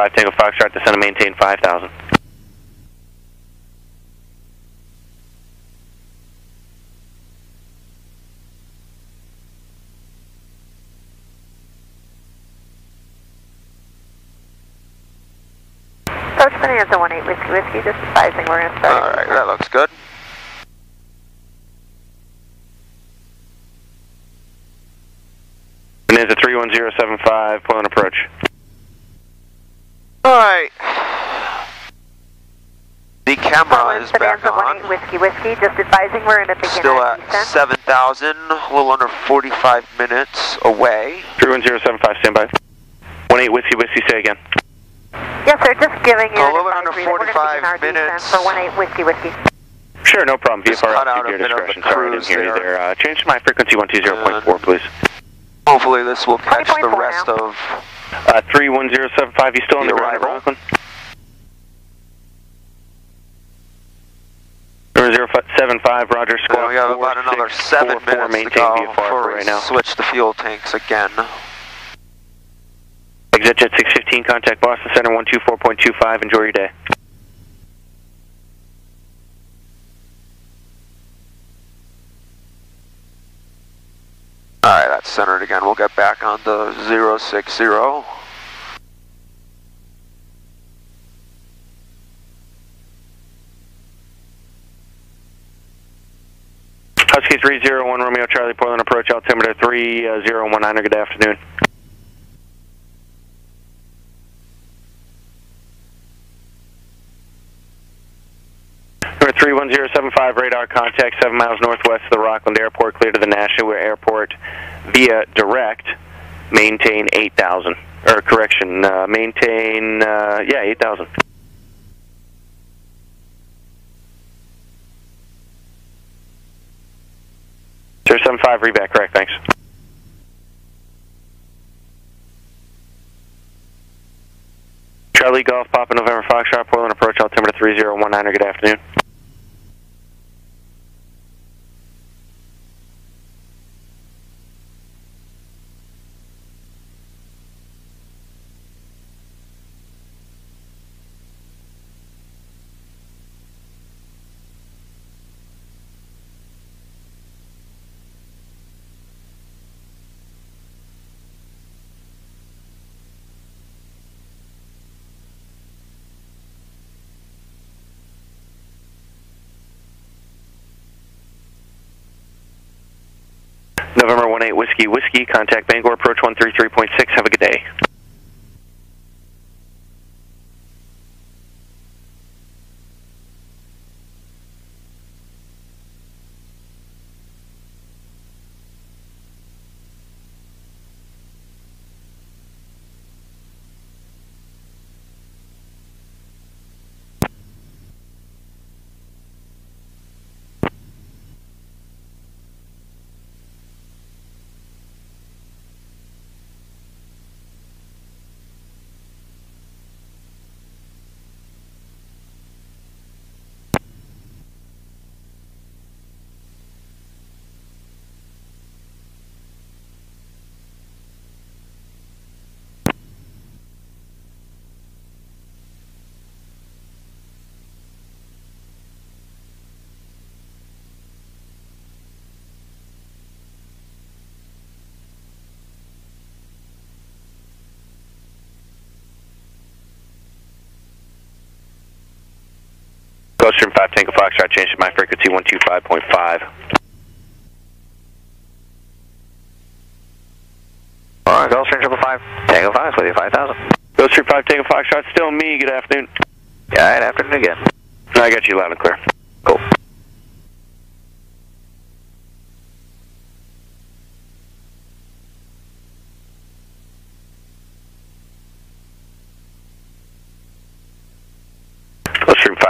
Gulfstream 5 Tango Foxtrot, descend and maintain 5,000. Approach Bonanza 18 Whiskey Whiskey, just advising we're going to start. Alright, that looks good. Bonanza 31075, point approach. Alright. The camera is back Bonanza on. 18 Whiskey Whiskey, just advising we're in a beginner Still at descent. 7,000, a little under 45 minutes away. 31075, stand by. 18 Whiskey Whiskey, say again. Yes, sir, just giving you A an little bit under advisory that we're going to begin 45 minutes. for 18 Whiskey Whiskey. Sure, no problem. VFR cut out altitude, a your bit of the discretion. Sorry, I didn't cruise hear you there. there. Uh, change to my frequency 120.4, please. Hopefully this will catch the 20.4 rest now. of Uh, 31075, you still on The the ground at arrival. Rockland? 075, Roger, squawk we have about another 7 4644, minutes to maintain go before we right now. switch the fuel tanks again. Exit jet 615, contact Boston Center 124.25, enjoy your day. Alright, that's centered again. We'll get back on the 060. Husky 301 Romeo Charlie Portland approach altimeter 3019, good afternoon. Number 31075 radar contact 7 miles northwest of the Rockland Airport, clear to the Nashua Airport via direct, maintain 8,000. Or correction, uh, maintain, uh, yeah, 8,000. Zero seven five reback, correct, thanks. Charlie Golf, Papa November Foxtrot, Portland approach altimeter 3019, good afternoon. November 18 Whiskey Whiskey, contact Bangor, approach 133.6, have a good day. Gulfstream 5 Tango Foxtrot, change to my frequency 125.5. Alright, Gulfstream triple five, Tango five, with you five thousand. Gulfstream 5 Tango Foxtrot, still me, good afternoon. Good afternoon again. I got you loud and clear. Cool.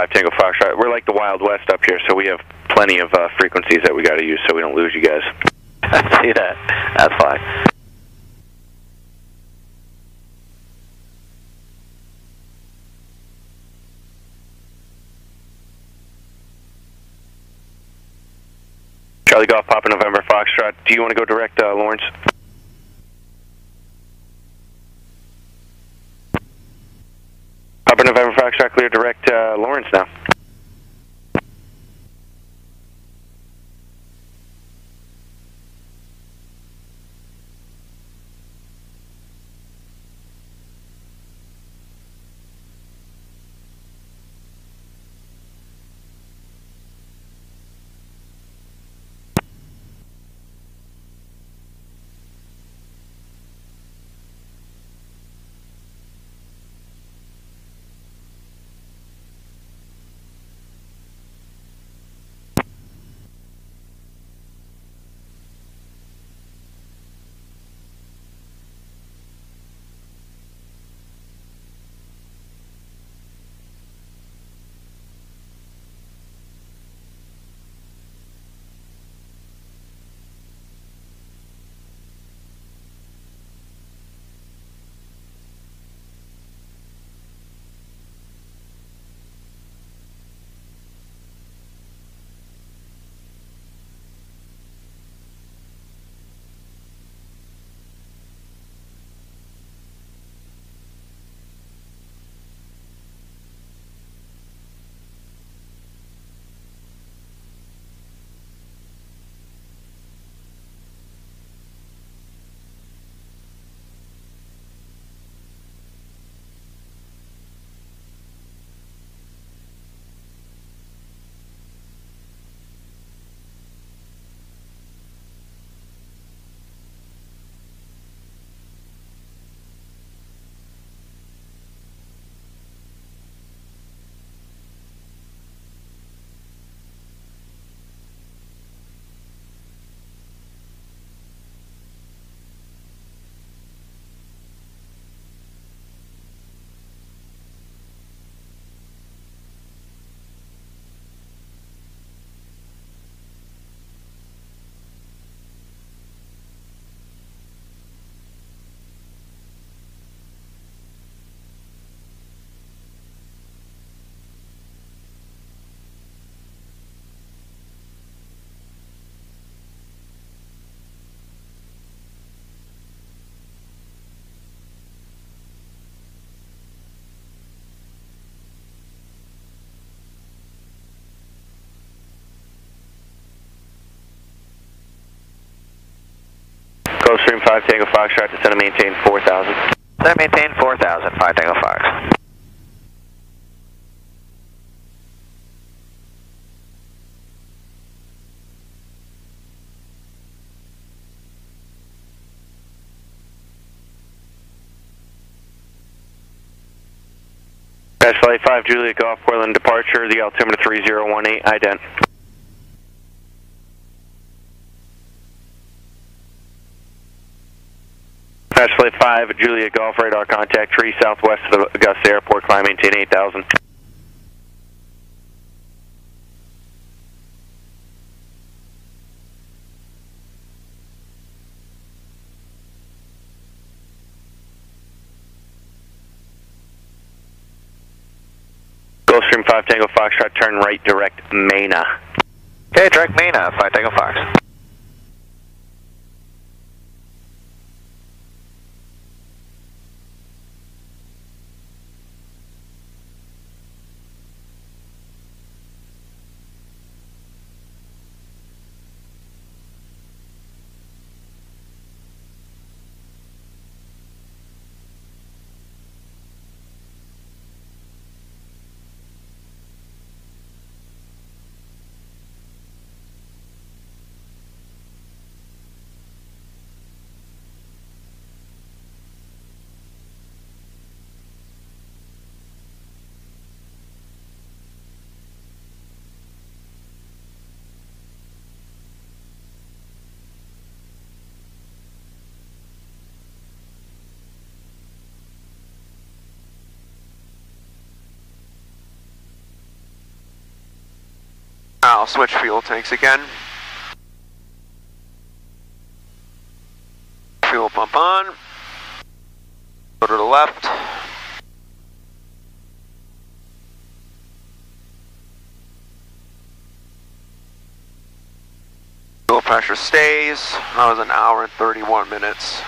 Gulfstream 5 Tango Foxtrot, we're like the Wild West up here, so we have plenty of uh, frequencies that we got to use so we don't lose you guys. I see that. That's fine. Charlie Golf, Papa November Foxtrot, do you want to go direct, uh, Lawrence? Upper November Foxtrot clear direct uh, Lawrence now. Gulfstream 5 Tango Foxtrot, descend and maintain 4,000. Then maintain 4,000, 5 Tango Fox. Crash Flight 5 Juliet Golf Portland departure, the altimeter 3018, ident. Crash Flight 5 Juliet Golf radar contact tree southwest of Augusta Airport, climb maintain 8000. Gulfstream 5 Tango Foxtrot, turn right direct Mena. Okay, direct Mena, 5 Tango Fox. I'll switch fuel tanks again. Fuel pump on. Go to the left. Fuel pressure stays. That was an hour and 31 minutes.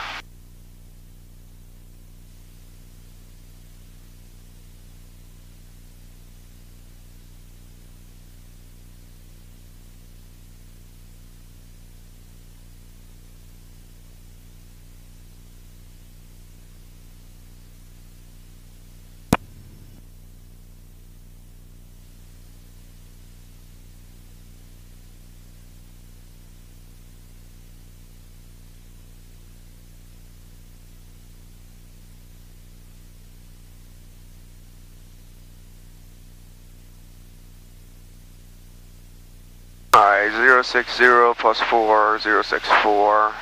Alright, 060 plus 4, 064.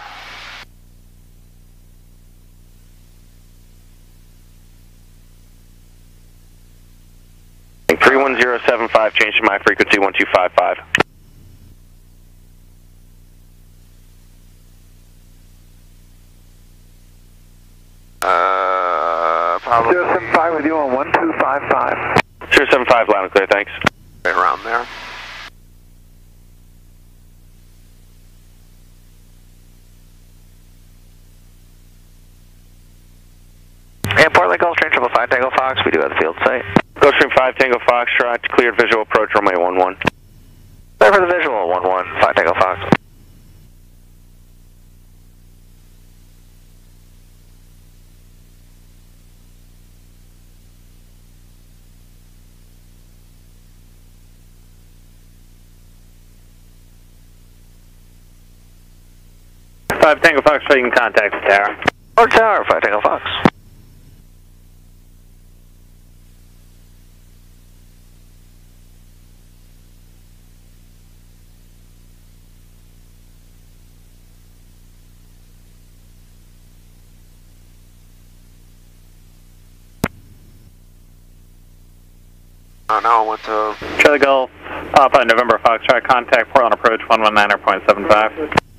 Three one zero seven five. Change to my frequency one two five five. Uh, probably 075 with you on 1255. Zero seven five. Loud and clear. Thanks. right around there. Airport Lake Gulfstream Triple Five Fox. Do the field site. Gulfstream five Tango Foxtrot. Cleared visual approach runway one one. Sorry for the visual. One one Five Tango Fox. Five Tango Foxtrot. You can contact the tower. Or Tower Five Tango Fox. don't. What's up? Uh, Charlie Golf, Alpha uh, November Foxtrot, contact Portland Approach 119.75.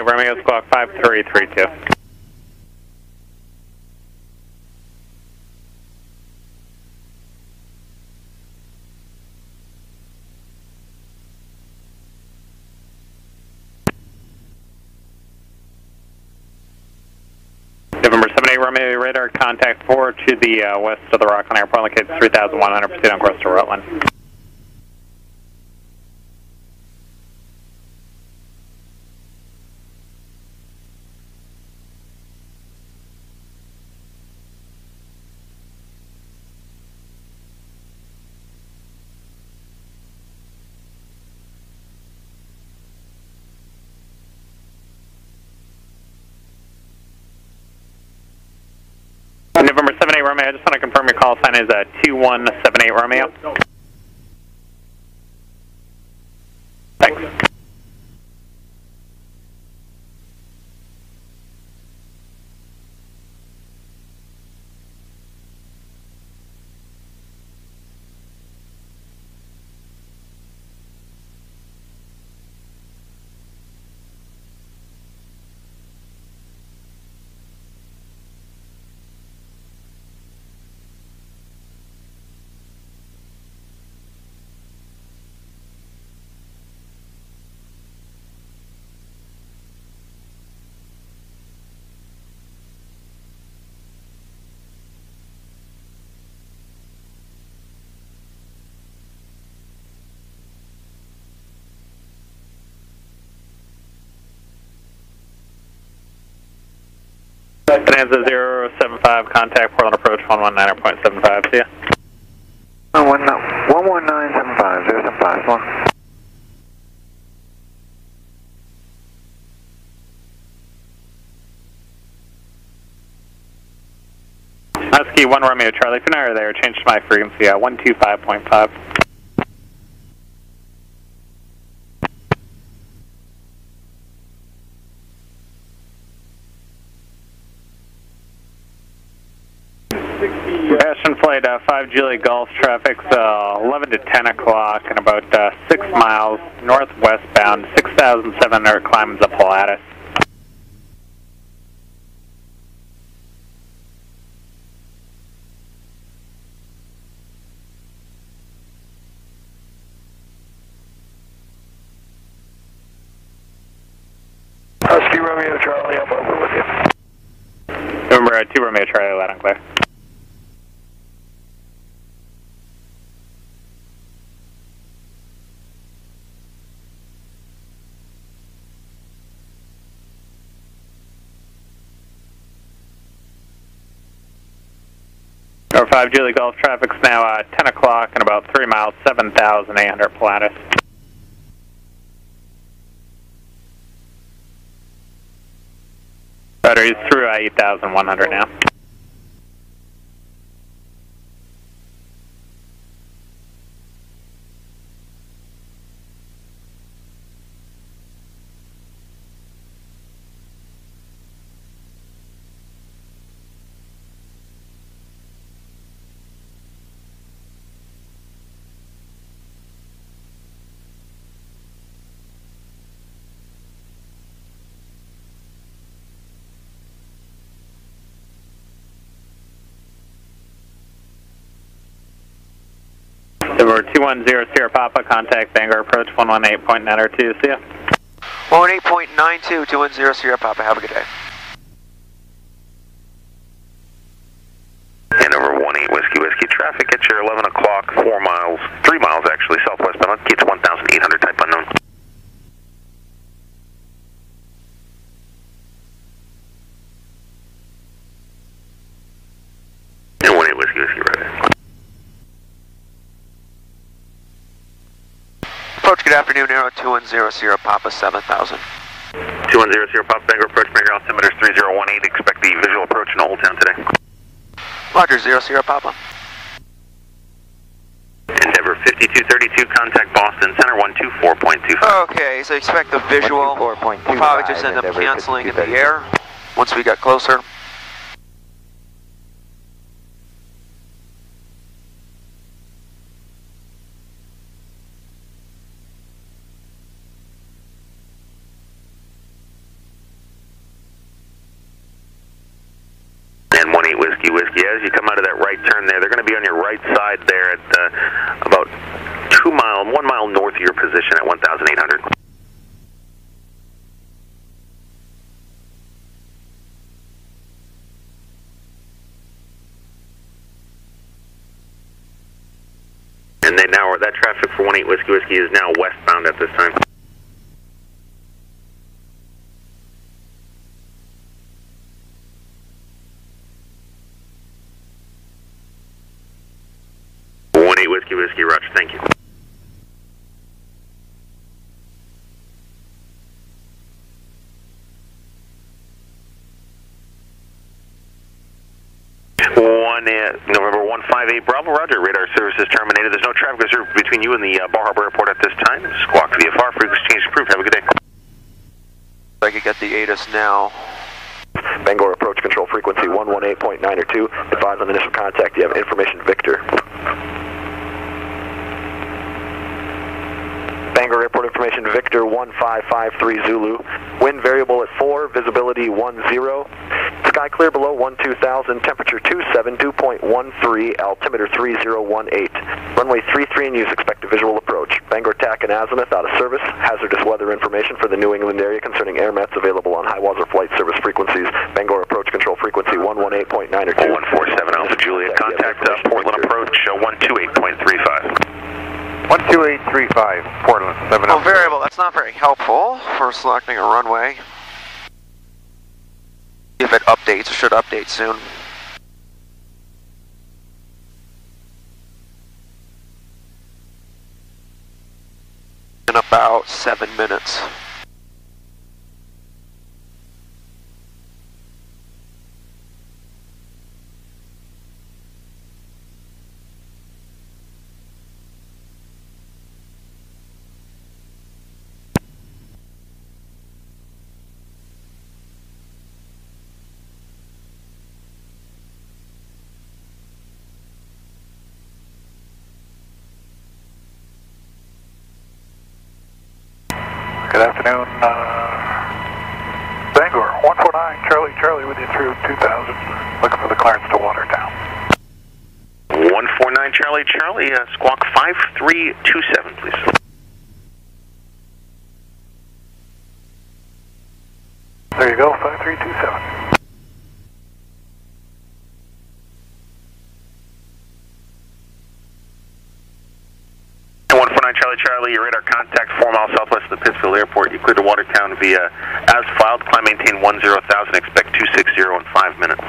Eight Romeo squawk five three three two. November 78 Romeo radar contact 4 to the uh, west of the Rockland Airport located 3100 proceed on course to Rutland. November 78 Romeo, I just want to confirm your call sign is uh, 2178 Romeo. Thanks. Bonanza 075, contact Portland approach 119.75, see ya. 11975, 075, one. Husky 1 Romeo Charlie, Finara there, change to my frequency, uh, at 125.5. 5 Julie Golf traffic's uh, 11 to 10 o'clock and about uh, 6 miles northwestbound, 6,700 climbs up Pilatus. Husky Romeo Charlie. 5 Julie Golf, traffic's now uh, 10 o'clock and about 3 miles, 7,800 Pilatus. Battery's through uh, 8,100 now. Number 210 Sierra Papa, contact Bangor approach 118.902, see ya. 118.92, 210 Sierra Papa. Have a good day. And over 18 Whiskey Whiskey traffic at your 11 o'clock, 4 miles, 3 miles actually, southwest bound, gets 1,800 type unknown. And 18 Whiskey Whiskey right there. Approach, good afternoon, Arrow 210 Sierra Papa 7000. 210 Sierra Pop Bangor approach, Bangor altimeter 3018, expect the visual approach in Old Town today. Roger, 0 Sierra Papa. Endeavor 5232, contact Boston Center 124.25. Okay, so expect the visual. We'll probably just end up canceling in the air once we get closer. and 18 Whiskey Whiskey. As you come out of that right turn there, they're going to be on your right side there at uh, about two mile, one mile north of your position at 1,800. And they now that traffic for 18 Whiskey Whiskey is now westbound at this time. One eight whiskey whiskey Roger, thank you. One uh, November one five eight Bravo Roger. Radar services terminated. There's no traffic observed between you and the uh, Bar Harbor Airport at this time. Squawk VFR frequency change approved. Have a good day. I could get the ATIS now. Bangor approach control frequency 118.902. Advise on initial contact. You have information Victor. Bangor Airport information Victor 1553 Zulu. Wind variable at 4, visibility 10. Sky clear below 12,000, temperature 27, 2.13, altimeter 3018. Runway 33 in use, expect a visual approach. Bangor TACAN Azimuth out of service. Hazardous weather information for the New England area concerning AIRMETs available on HIWAS flight service frequencies. Bangor approach control frequency 118.902. 147 Alpha Juliet. Contact uh, Portland approach uh, 128.35. 12835, Portland, 7 Oh, oh variable, that's not very helpful for selecting a runway. If it updates, it should update soon. In about seven minutes. Good afternoon, uh, Bangor, 149, Charlie, Charlie with you through 2000. Looking for the clearance to Watertown. 149 Charlie Charlie. Uh, squawk 5327, please. There you go, 5327. One four nine Charlie Charlie, your radar contact four miles southwest of the Pittsfield Airport. You cleared to Watertown via as filed. Climb maintain one zero thousand. Expect two six zero in five minutes.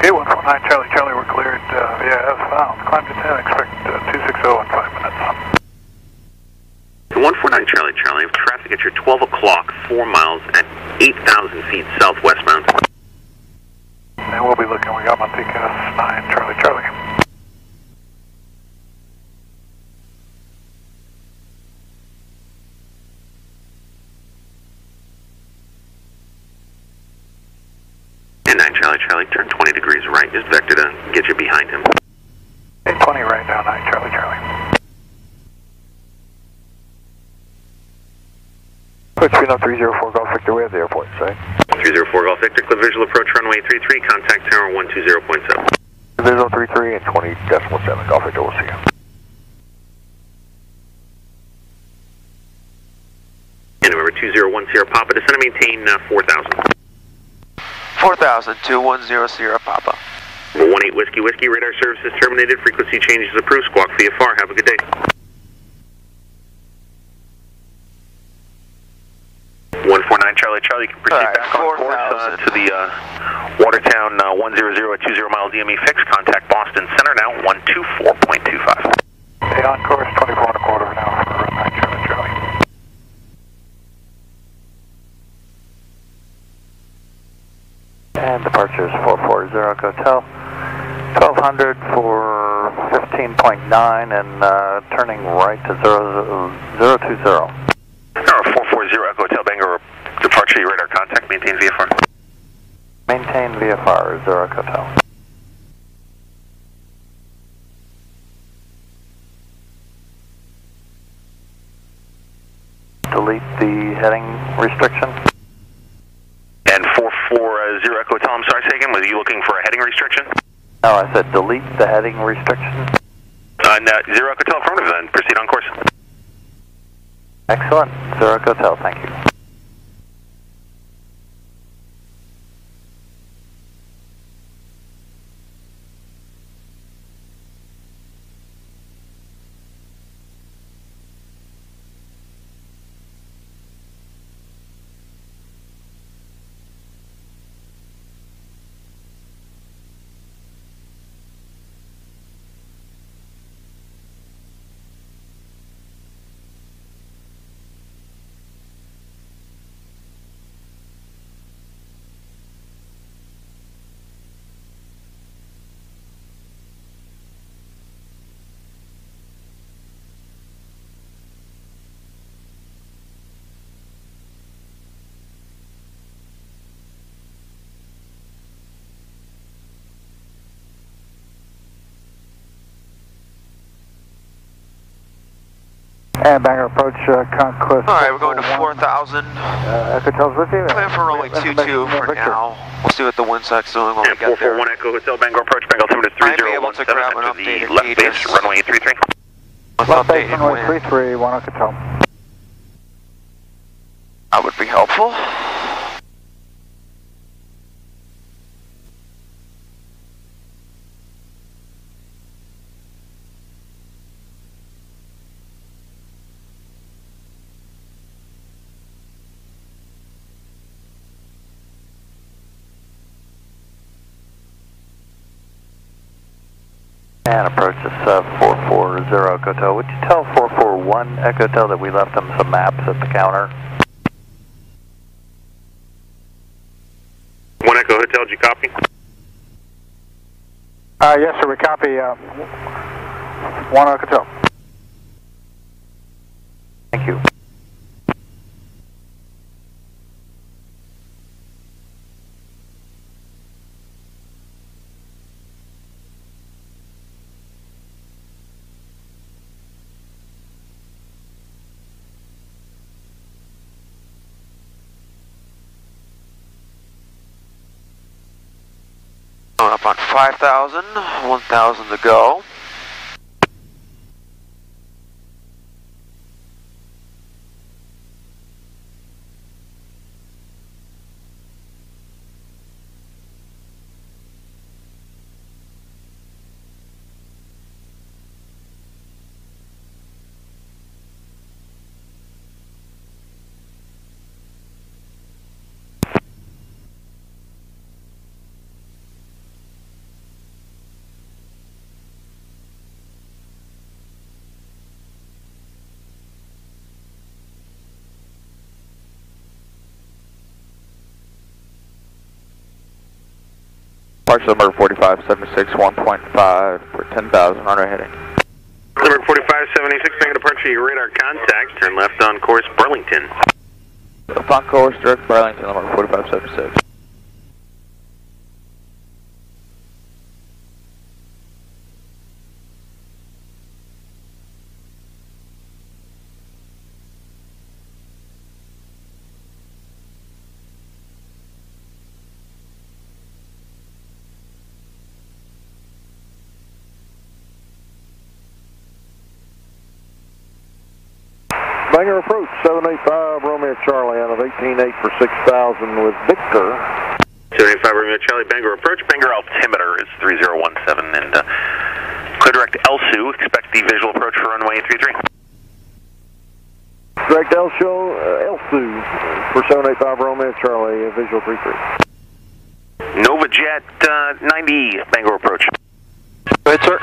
Okay, 149 Charlie Charlie, we're cleared. Uh, yeah, as found. Climb to 10, expect uh, 260 in 5 minutes. One four nine Charlie Charlie, traffic at your twelve o'clock, four miles at eight thousand feet southwestbound. And we'll be looking, we got Monticas 9 Charlie Charlie. And nine Charlie turn twenty degrees right. Just vector to get you behind him. 820 right now, 9 Charlie Charlie. Reno 304 Golf Victor, we have the airport, say. Three zero four Golf Victor, clear visual approach runway three three. Contact tower one two zero point seven. Visual 33 and 20 decimal 7 Golf Victor, we'll see you. And number two zero one Sierra Papa, descend and maintain uh, four thousand. 4000, 2100 Sierra Papa. Number one eight Whiskey Whiskey, radar services terminated. Frequency changes approved. Squawk VFR. Have a good day. One four nine Charlie Charlie, you can proceed All right, back on course uh, to the uh, Watertown uh, one zero zero two zero mile DME fix. Contact Boston Center now one two four point two five. Stay on course, 24 and a quarter now for 9 Charlie Charlie. And departure is 440 Hotel. 1200 for 15.9 and uh, turning right to 0, 020. Tower four four zero Echo Hotel Bangor. Departure. Your radar contact. Maintain VFR. Maintain VFR, Zurich Hotel. Delete the heading restriction. And four four uh, zero Echo Hotel. I'm sorry, say again. Was you looking for a heading restriction? No, I said delete the heading restriction. Uh, no, zero Hotel affirmative. Then proceed on course. Excellent. Zurich Hotel, thank you. And Bangor approach, uh, Conquest. All right, we're going to 4000. Uh, Echo Tel's with you. Plan for runway 22 for now. We'll see what the wind side's doing when we And get there. 441 Echo Hotel Bangor approach Bangor altimeter Might be able to 3017 grab an after the updated left base cadence. runway 33. With Left base, updated runway wind. 33, 1 Echo Tel. That would be helpful. And approach is uh, 440 Echotel. Would you tell 441 Echotel that we left them some maps at the counter? One Echo Hotel, did you copy? Uh, yes, sir, we copy, uh, 1 Echo Tel. Thank you. Up 5,000. 1,000 to go. Parts number 4576, 1.5 for 10,000, runway heading. Number 4576, making departure, your radar contact. Turn left on course, Burlington. Upon course, direct Burlington, number 4576. Bangor approach, 785 Romeo Charlie out of 188 for 6,000 with Victor. 75 Romeo Charlie, Bangor approach. Bangor altimeter is 3017 and uh, clear direct Elsu. Expect the visual approach for runway 33. Direct El Show, uh, Elsu for 785 Romeo Charlie, uh, visual 33. Novajet uh, 90 Bangor approach. Go ahead, sir.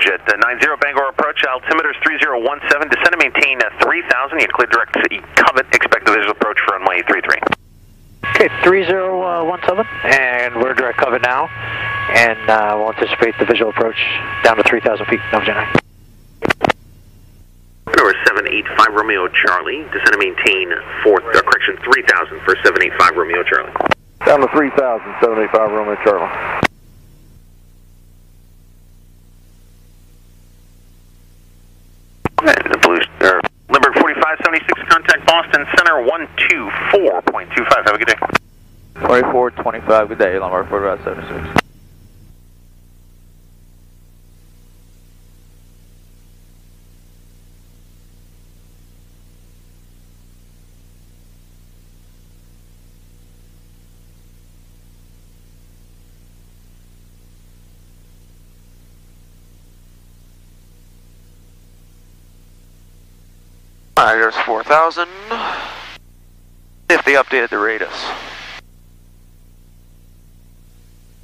And Novajet uh, 90 Bangor approach. Altimeter is 3017. Descend and maintain uh, 3000. You clear direct Covet. Expect the visual approach for runway 33. Okay, 3017, and we're direct cover now, and uh, we'll anticipate the visual approach down to 3,000 feet, Novajet 9. Number 785 Romeo Charlie. Descend and maintain fourth, uh, correction 3000 for 785 Romeo Charlie. Down to 3,000, 785 Romeo Charlie. The Limburg 4576, contact Boston Center 124.25. Have a good day. 4425, good day, number 4576. There's 4,000. If they updated the radius.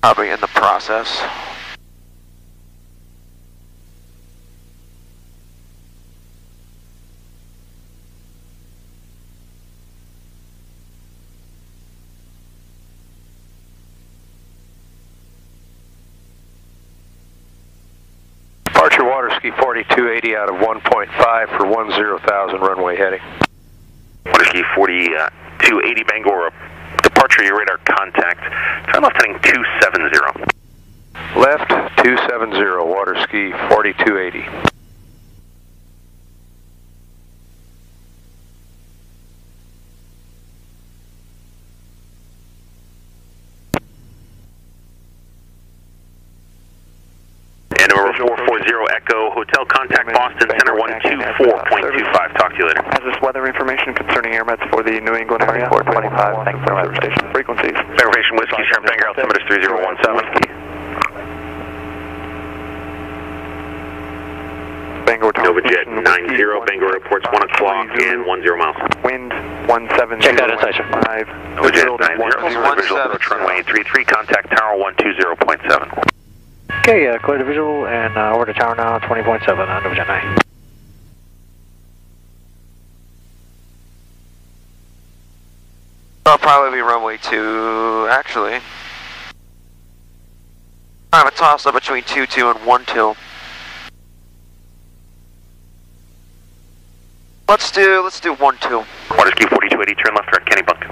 Probably in the process. Ski 4280 out of 1.5 for 10,000 runway heading. Waterski 4280 Bangor. Departure, your radar contact. Turn left heading 270. Left 270, water ski 4280. And number 440 Echo Hotel, contact Boston Center 124.25. Talk to you later. Has this weather information concerning AIRMETs for the New England area? 425, thanks for Observer station frequencies. Reservation Whiskey, Sierra Bangor, altimeter is 3017. Bangor Tower Novajet Station, 90, Bangor reports 1 o'clock and 10 miles. Wind 170. Check that in section. Novajet 90, visual approach runway 33, contact tower 120.7. Okay, uh, clear the visual, and uh, over to tower now, 20.7 on Novajet 9. That'll probably be runway 2, actually. I have a toss up between 2-2 and 1-2. Let's do, let's do 1-2. Waterski 4280, turn left direct Kennebunk.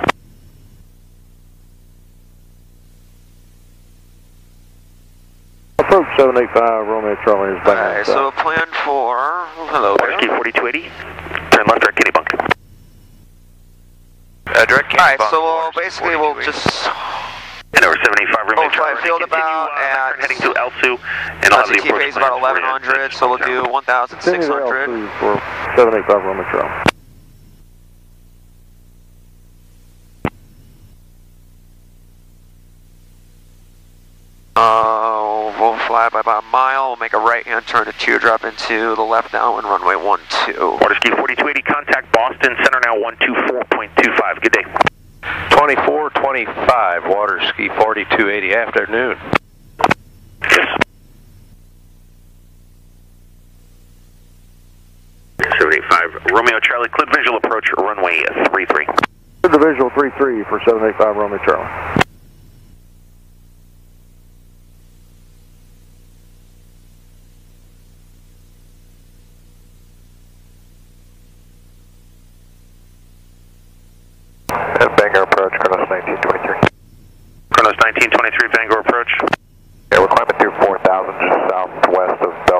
Approach 785 Romeo Charlie is Bangor. Alright, so plan for, hello there. 4280, turn left direct Kennebunk. Uh, direct Alright, so we'll, basically we'll just, And over 75 Romeo Oh, flight Charlie. field Continue, about uh, at- heading to Elsu, and I'll have the LTT approach about plan for you. 1100, so we'll do Continue 1600. Elsu for 785 Romeo Charlie. Uh, we'll fly by about a mile, we'll make a right hand turn to teardrop into the left now and runway 12. Waterski 4280, contact Boston Center now 124.25. Good day. 2425, water ski 4280, afternoon. Yes. 785 Romeo Charlie, Clip visual approach runway 33. The visual 33 for 785 Romeo Charlie. Bangor approach, Kronos 1923. Kronos 1923, Bangor approach. Yeah, we're climbing through 4,000 southwest of uh,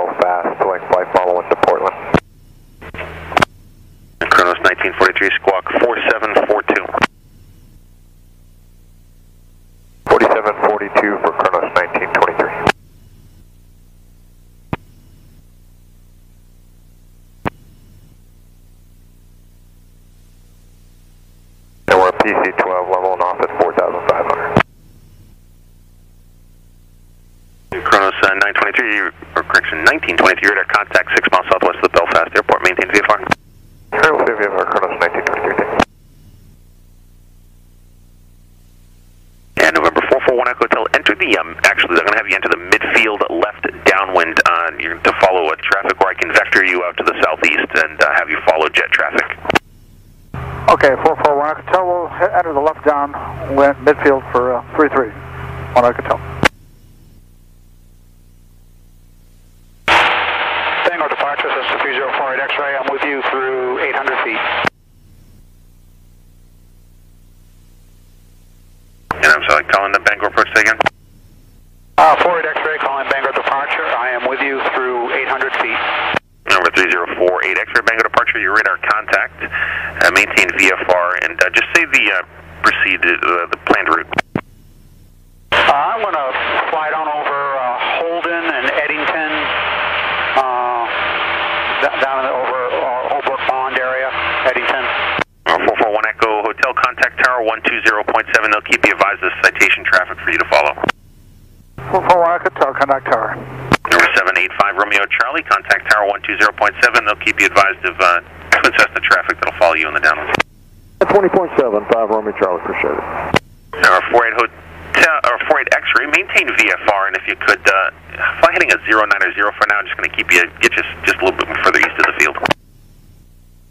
120.7. They'll keep you advised of citation traffic for you to follow. 441 Alcatel, contact tower. Number 785 Romeo Charlie, contact tower 120.7. They'll keep you advised of uh, twin Cessna traffic that'll follow you in the downwind. 20.7, 5 Romeo Charlie, appreciate it. Number 48 Hotel, or 48 X-ray, maintain VFR, and if you could, uh, fly heading a 090 for now. I'm Just going to keep you, get you just a little bit further east of the field.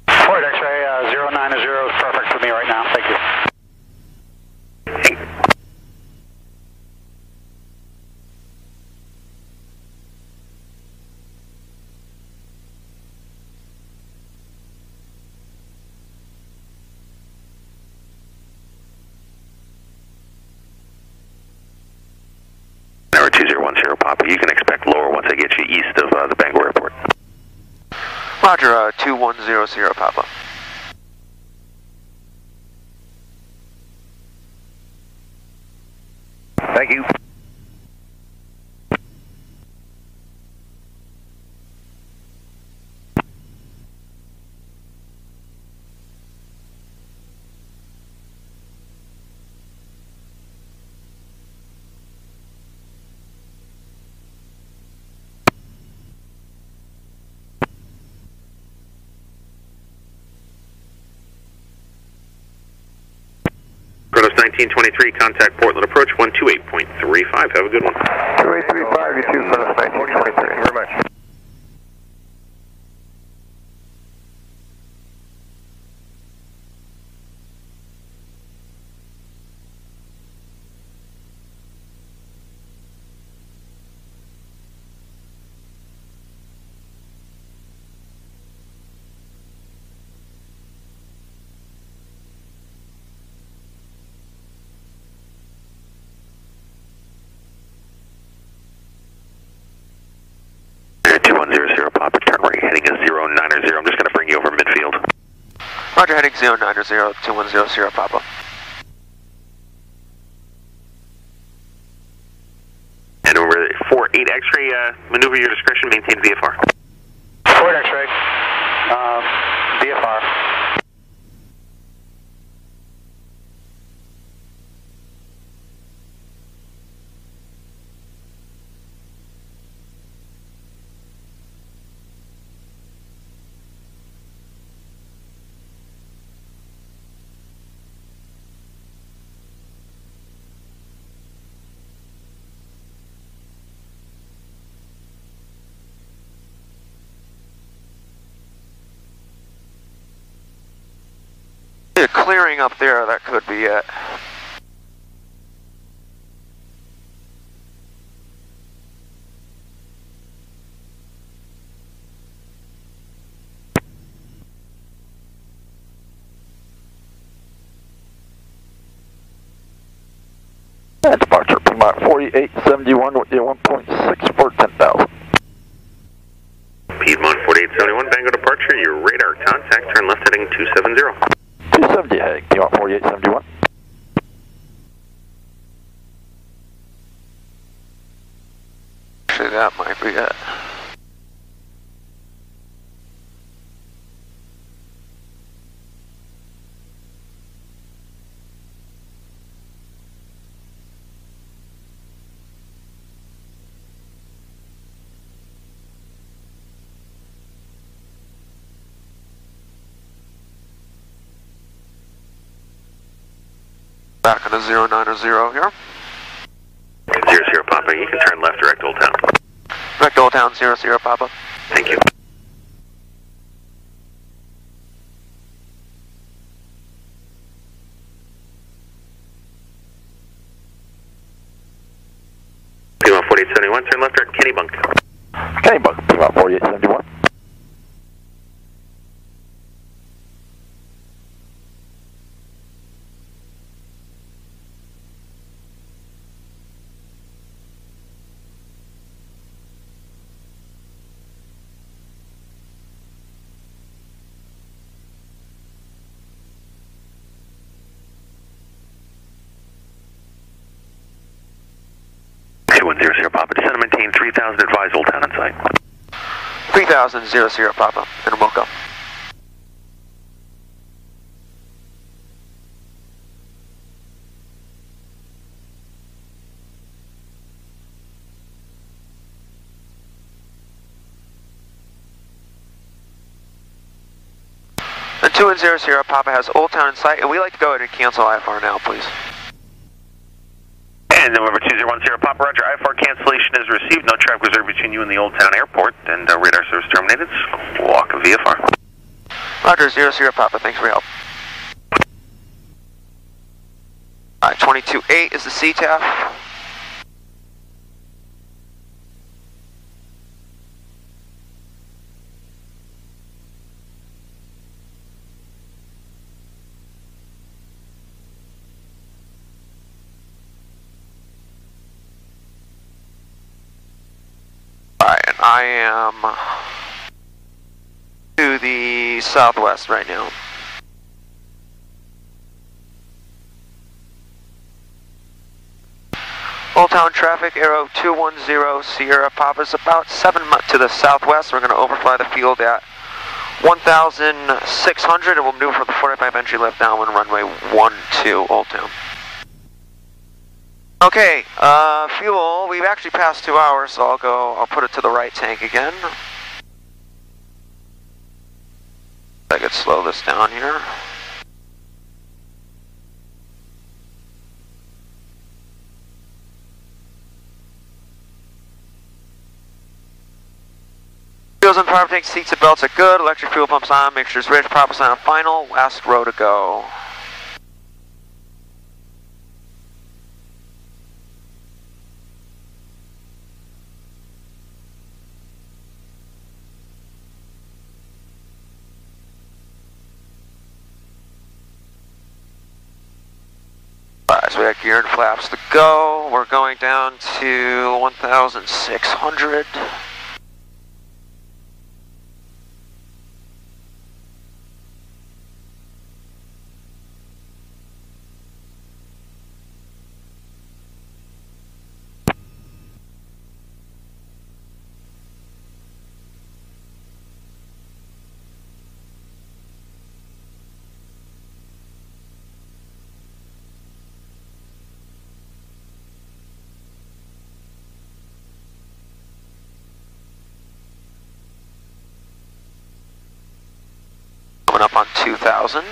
48 X-ray, uh, 090 is perfect for me right now. Thank you. Number 2010 Papa, you can expect lower once I get you east of uh, the Bangor Airport. Roger, uh, 2100 Papa. Thank you. Kronos 1923, contact Portland approach 128.35. Have a good one. 2835, you two, Kronos 1923. Thank you very much. Uh, 2100 Papa, turn right, heading is 090. I'm just going to bring you over midfield. Roger, heading 090 2100 Papa. And over 48 X-ray, uh, maneuver your discretion, maintain VFR. 48 X-ray, uh, VFR. Yeah, clearing up there, that could be it. Departure Piedmont 4871 with you 1.6 for 10,000. Piedmont 4871, Bangor departure, your radar contact, turn left heading 270. 270 heading, Piedmont 4871. Back into 090 here. Zero zero Papa, you can turn left direct Old Town. Direct Old Town zero zero Papa. Thank you. P14871, turn left direct Kennebunk. Kennebunk. P14871. 2100 Papa. Descend and maintain 3000 advise Town in sight. 3000 zero, zero, Papa, and welcome. The 2100 Papa has Old Town in sight, and we'd like to go ahead and cancel IFR now, please. And November 2010 Papa Roger, IFR cancellation is received. No traffic reserved between you and the Old Town Airport, and uh, radar service terminated. Walk VFR. Roger, 00 Papa, thanks for your help. Alright, 22.8 is the CTAF. Alright, and I am to the southwest right now. Old Town traffic, arrow 210 Sierra Papa's about 7 to the southwest. We're going to overfly the field at 1,600 and we'll maneuver for the 45 entry left downwind runway 12 Old Town. Okay, uh, fuel, we've actually passed two hours, so I'll go, I'll put it to the right tank again. I could slow this down here. Fuels and power tank seats and belts are good. Electric fuel pumps on. Mixture's rich. Proper sign on final. Last row to go. Alright, so we got gear and flaps to go. We're going down to 1,600. Coming up on 2,000.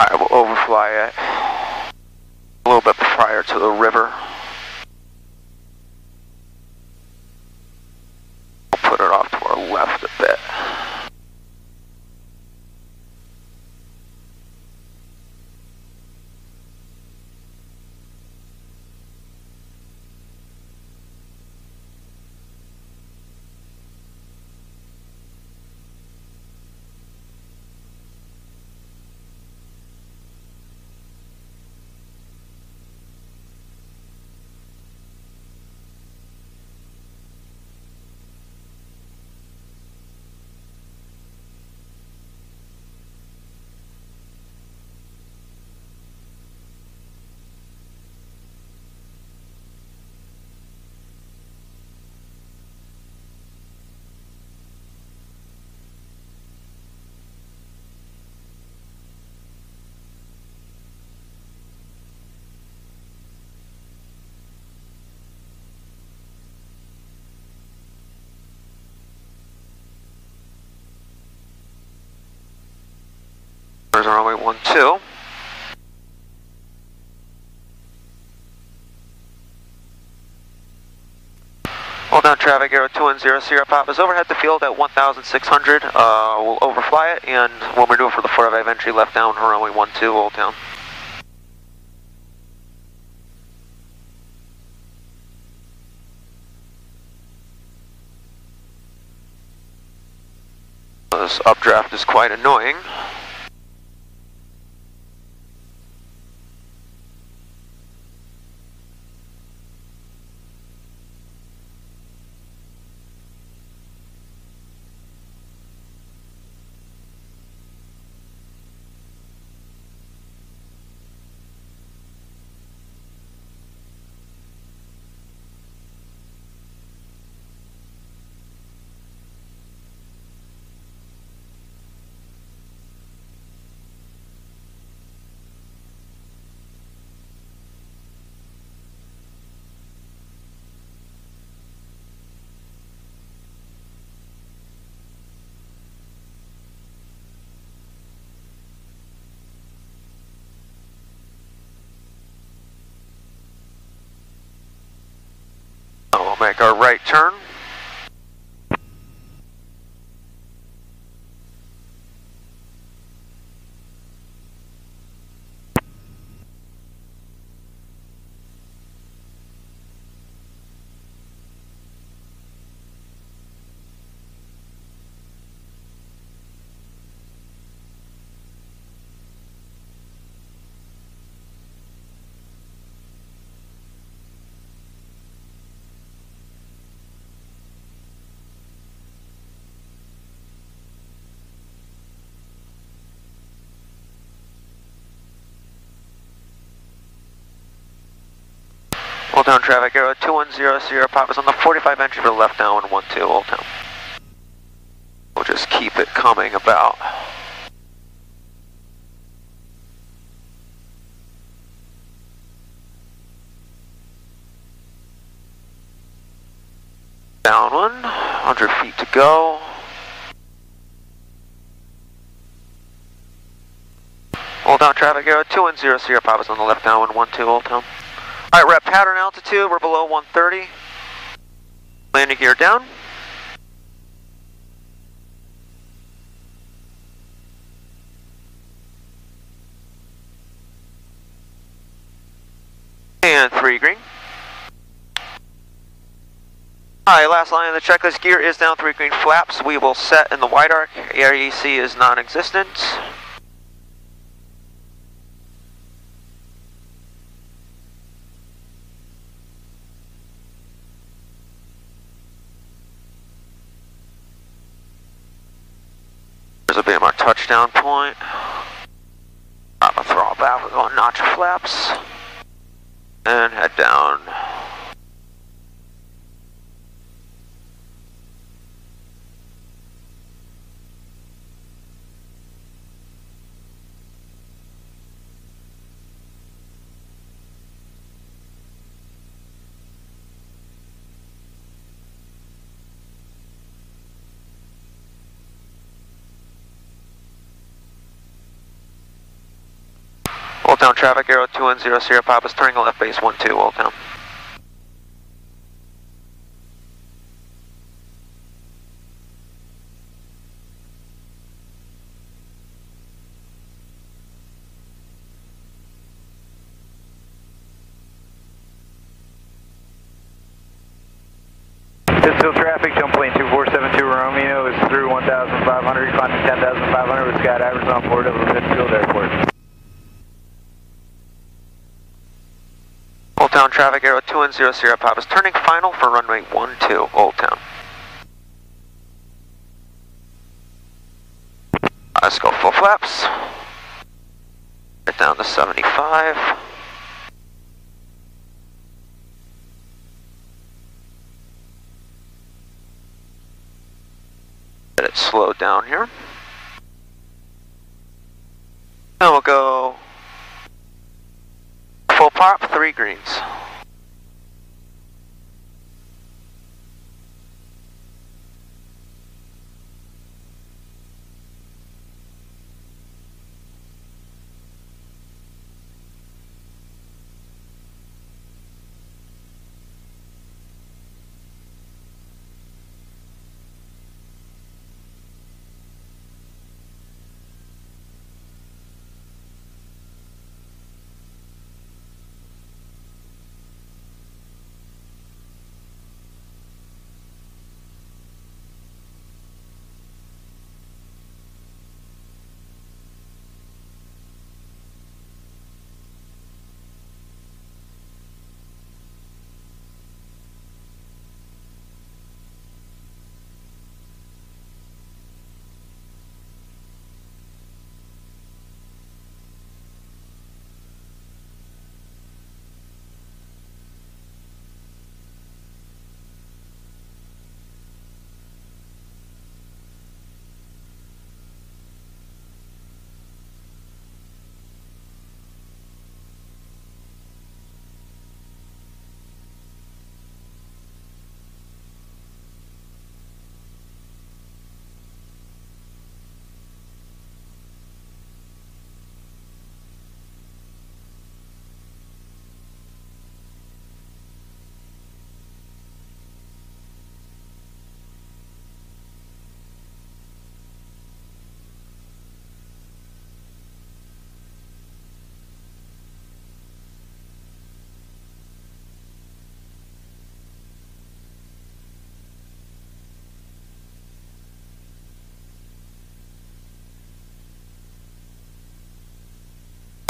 I will overfly it a little bit prior to the river. We'll put it off to our left a bit. There's runway 12. Old Town traffic, arrow 210, Sierra Pop is overhead the field at 1,600. Uh, we'll overfly it, and when we're doing for the 45 entry, left down runway 12, Old Town. This updraft is quite annoying. We'll make our right turn. Old Town traffic, arrow 210, Sierra Pop is on the 45 entry for the left now and 12, Old Town. We'll just keep it coming about. Down one, 100 feet to go. Old Town traffic, arrow 210, Sierra Pop is on the left now and 12, Old Town. Alright, we're at pattern altitude, we're below 130. Landing gear down. And three green. Alright, last line of the checklist gear is down three green flaps. We will set in the wide arc. AREC is non-existent. There's a touchdown point. Gonna throw back, we're going notch flaps. And head down. Old Town traffic, arrow 210, Sierra Pop is turning left base 12, Old Town. Pittsfield traffic, jump plane 2472 Romeo is through 1,500, climbing 10,500 with Scott Average on board over Pittsfield Airport. Old Traffic, arrow 210, Sierra Pop is turning final for runway 12, Old Town. Let's go full flaps. Get down to 75. Let it slow down here. Now we'll go full pop, three greens.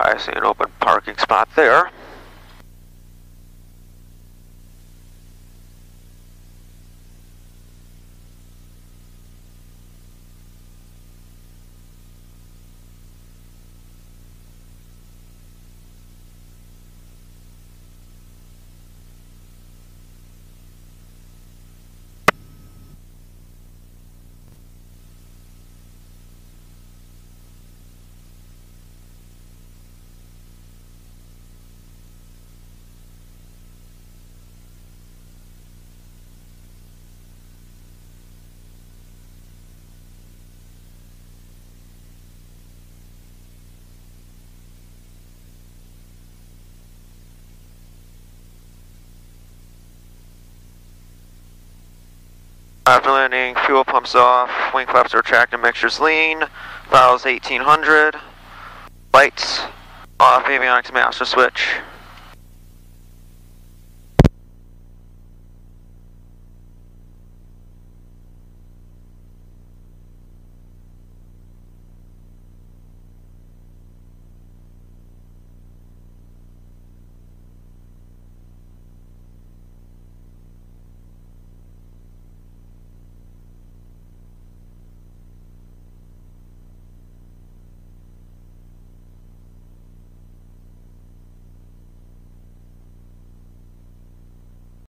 I see an open parking spot there. After landing, fuel pumps off, wing flaps are retracted, mixtures lean, valves 1800, lights off, avionics master switch.